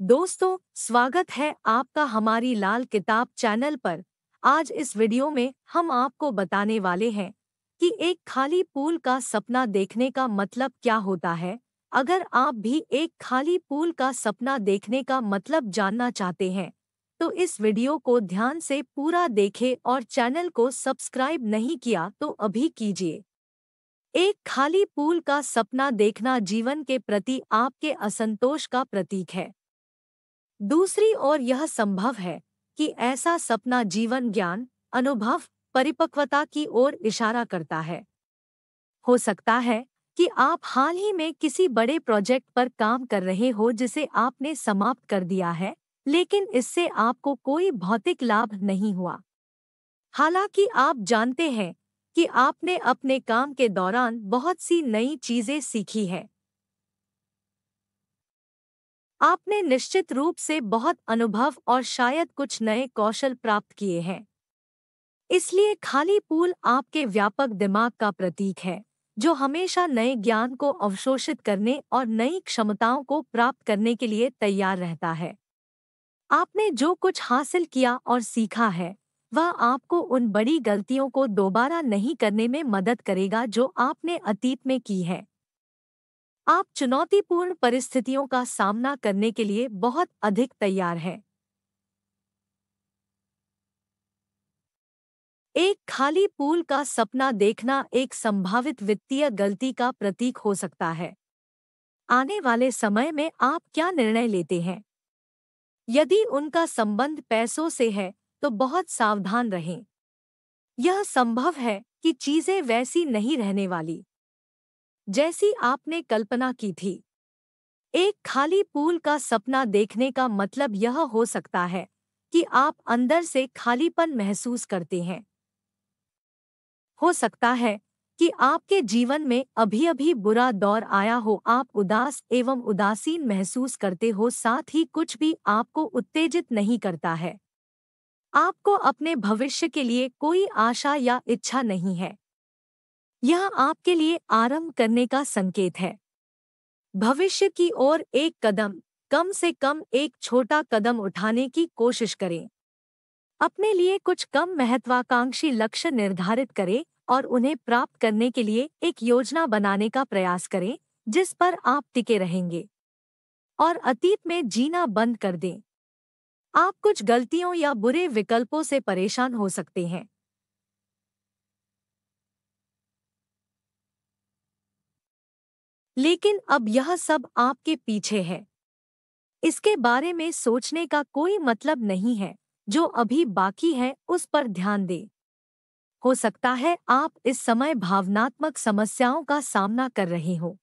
दोस्तों, स्वागत है आपका हमारी लाल किताब चैनल पर। आज इस वीडियो में हम आपको बताने वाले हैं कि एक खाली पूल का सपना देखने का मतलब क्या होता है। अगर आप भी एक खाली पूल का सपना देखने का मतलब जानना चाहते हैं तो इस वीडियो को ध्यान से पूरा देखें और चैनल को सब्सक्राइब नहीं किया तो अभी कीजिए। एक खाली पूल का सपना देखना जीवन के प्रति आपके असंतोष का प्रतीक है। दूसरी ओर यह संभव है कि ऐसा सपना जीवन ज्ञान, अनुभव, परिपक्वता की ओर इशारा करता है। हो सकता है कि आप हाल ही में किसी बड़े प्रोजेक्ट पर काम कर रहे हो जिसे आपने समाप्त कर दिया है, लेकिन इससे आपको कोई भौतिक लाभ नहीं हुआ। हालाँकि आप जानते हैं कि आपने अपने काम के दौरान बहुत सी नई चीज़ें सीखी है। आपने निश्चित रूप से बहुत अनुभव और शायद कुछ नए कौशल प्राप्त किए हैं। इसलिए खाली पूल आपके व्यापक दिमाग का प्रतीक है, जो हमेशा नए ज्ञान को अवशोषित करने और नई क्षमताओं को प्राप्त करने के लिए तैयार रहता है। आपने जो कुछ हासिल किया और सीखा है, वह आपको उन बड़ी गलतियों को दोबारा नहीं करने में मदद करेगा जो आपने अतीत में की है। आप चुनौतीपूर्ण परिस्थितियों का सामना करने के लिए बहुत अधिक तैयार हैं। एक खाली पूल का सपना देखना एक संभावित वित्तीय गलती का प्रतीक हो सकता है। आने वाले समय में आप क्या निर्णय लेते हैं? यदि उनका संबंध पैसों से है तो बहुत सावधान रहें। यह संभव है कि चीज़ें वैसी नहीं रहने वाली। जैसी आपने कल्पना की थी। एक खाली पूल का सपना देखने का मतलब यह हो सकता है कि आप अंदर से खालीपन महसूस करते हैं। हो सकता है कि आपके जीवन में अभी अभी बुरा दौर आया हो, आप उदास एवं उदासीन महसूस करते हो, साथ ही कुछ भी आपको उत्तेजित नहीं करता है। आपको अपने भविष्य के लिए कोई आशा या इच्छा नहीं है। यह आपके लिए आरंभ करने का संकेत है। भविष्य की ओर एक कदम, कम से कम एक छोटा कदम उठाने की कोशिश करें। अपने लिए कुछ कम महत्वाकांक्षी लक्ष्य निर्धारित करें और उन्हें प्राप्त करने के लिए एक योजना बनाने का प्रयास करें, जिस पर आप टिके रहेंगे। और अतीत में जीना बंद कर दें। आप कुछ गलतियों या बुरे विकल्पों से परेशान हो सकते हैं। लेकिन अब यह सब आपके पीछे है। इसके बारे में सोचने का कोई मतलब नहीं है, जो अभी बाकी है, उस पर ध्यान दें। हो सकता है आप इस समय भावनात्मक समस्याओं का सामना कर रहे हो।